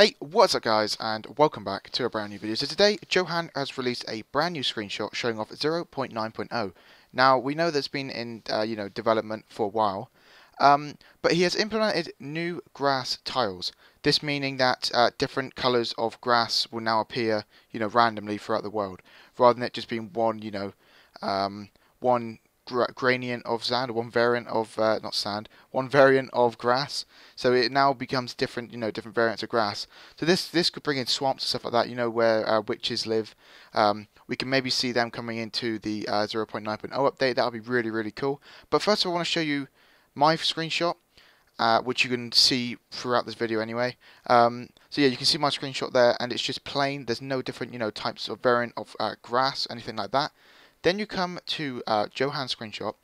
Hey, what's up guys and welcome back to a brand new video. So today Johan has released a brand new screenshot showing off 0.9.0. Now we know that's been in uh, you know development for a while, um, but he has implemented new grass tiles. This meaning that uh, different colours of grass will now appear you know randomly throughout the world, rather than it just being one you know um, one gradient of sand, one variant of uh, not sand, one variant of grass. So it now becomes different, you know, different variants of grass. So this this could bring in swamps and stuff like that, you know, where uh, witches live. Um, we can maybe see them coming into the uh, 0.9.0 update. That would be really really cool. But first, I want to show you my screenshot. Uh, which you can see throughout this video anyway. Um, so yeah, you can see my screenshot there, and it's just plain. There's no different, you know, types of variant of uh, grass, anything like that. Then you come to uh, Johan's screenshot,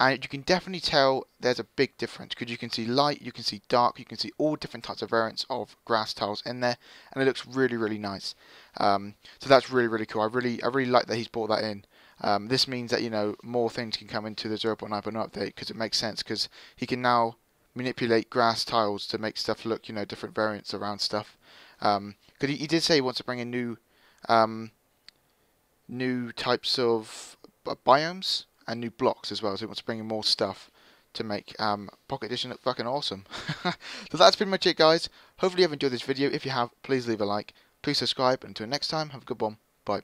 and you can definitely tell there's a big difference because you can see light, you can see dark, you can see all different types of variants of grass tiles in there, and it looks really, really nice. Um, so that's really, really cool. I really, I really like that he's brought that in. Um, this means that you know more things can come into the 0.9.0 update because it makes sense because he can now manipulate grass tiles to make stuff look you know different variants around stuff. Because um, he, he, did say he wants to bring in new um, new types of biomes and new blocks as well. So he wants to bring in more stuff to make um, Pocket Edition look fucking awesome. so that's pretty much it, guys. Hopefully you have enjoyed this video. If you have, please leave a like. Please subscribe. Until next time, have a good one. Bye.